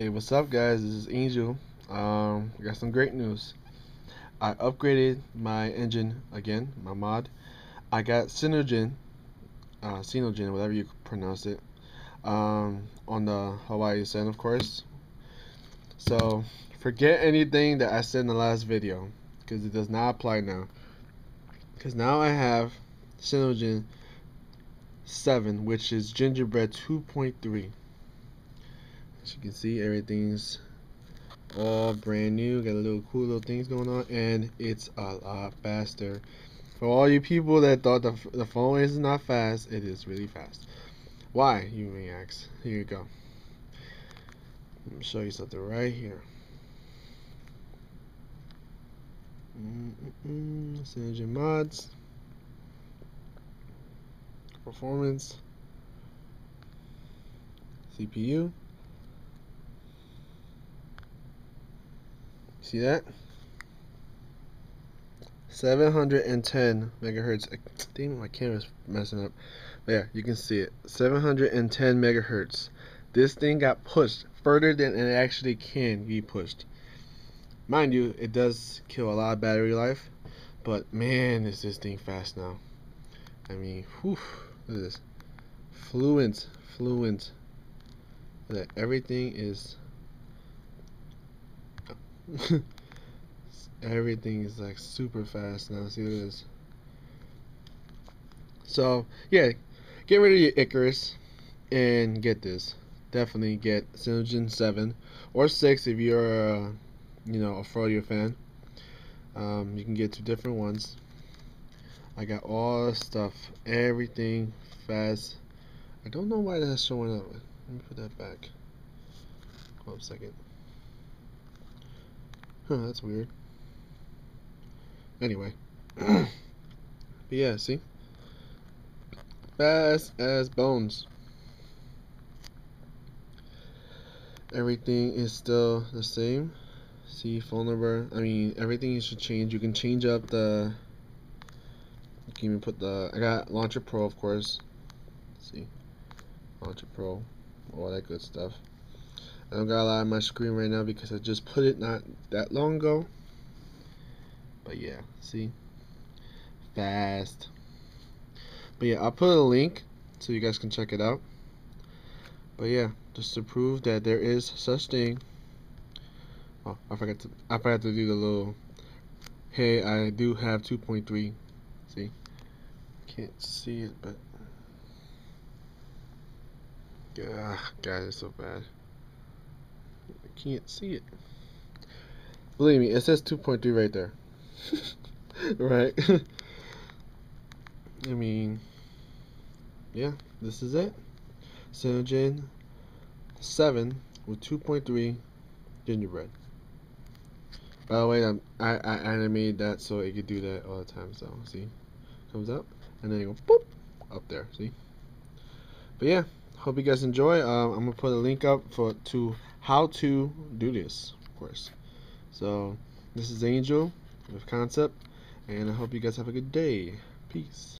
Hey, what's up, guys? This is Angel. Um, I got some great news. I upgraded my engine again, my mod. I got Cyanogen, uh, Cyanogen, whatever you pronounce it, um, on the Huawei Ascend, of course. So, forget anything that I said in the last video, because it does not apply now. Because now I have Cyanogen 7, which is Gingerbread 2.3 as you can see everything's all brand new. Got a little cool little things going on and it's a lot faster. For all you people that thought the, the phone is not fast it is really fast. Why you may ask? Here you go. Let me show you something right here. Mm -mm -mm. mods. Performance. CPU See that? 710 megahertz. Damn, my camera's messing up. But yeah, you can see it. 710 megahertz. This thing got pushed further than it actually can be pushed. Mind you, it does kill a lot of battery life, but man, is this thing fast now. I mean, whew, look at this. Fluent, fluent. That everything is Everything is like super fast now. See this. So yeah, get rid of your Icarus and get this. Definitely get Cyanogen 7 or 6 if you're a, you know, a Froyo fan. Um, you can get two different ones. I got all the stuff, everything fast. I don't know why that's showing up. Let me put that back. Hold on a second. Huh, that's weird. Anyway. but yeah, see? Fast as bones. Everything is still the same. See, phone number. I mean, everything you should change. You can change up the. You can even put the. I got Launcher Pro, of course. Let's see. Launcher Pro. All that good stuff. I don't got a lot on my screen right now because I just put it not that long ago. But yeah, see? Fast. But yeah, I'll put a link so you guys can check it out. But yeah, just to prove that there is such thing. Oh, I forgot to I forgot to do the little hey, I do have 2.3. See? Can't see it, but God, God, it's so bad can't see it. Believe me, it says 2.3 right there. right? I mean, yeah, this is it. Cyanogen 7 with 2.3 gingerbread. By the way, I'm, I, I animated that so it could do that all the time. So, see? Comes up, and then you go boop, up there. See? But yeah, hope you guys enjoy. Um, I'm going to put a link up for to how to do this, of course. So this is Angel with Concept, and I hope you guys have a good day. Peace.